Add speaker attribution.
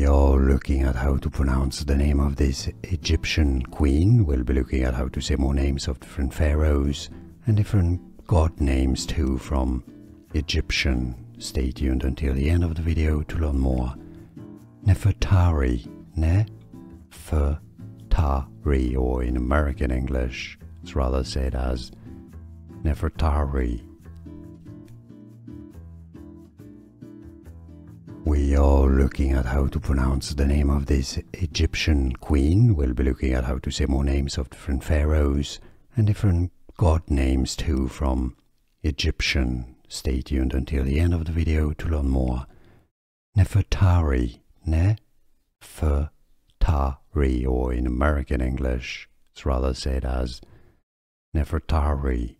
Speaker 1: Are looking at how to pronounce the name of this Egyptian queen. We'll be looking at how to say more names of different pharaohs and different god names too from Egyptian. Stay tuned until the end of the video to learn more. Nefertari, Nefertari, or in American English, it's rather said as Nefertari. We are looking at how to pronounce the name of this Egyptian queen. We'll be looking at how to say more names of different pharaohs and different god names too from Egyptian. Stay tuned until the end of the video to learn more. Nefertari, Nefertari, or in American English, it's rather said as Nefertari.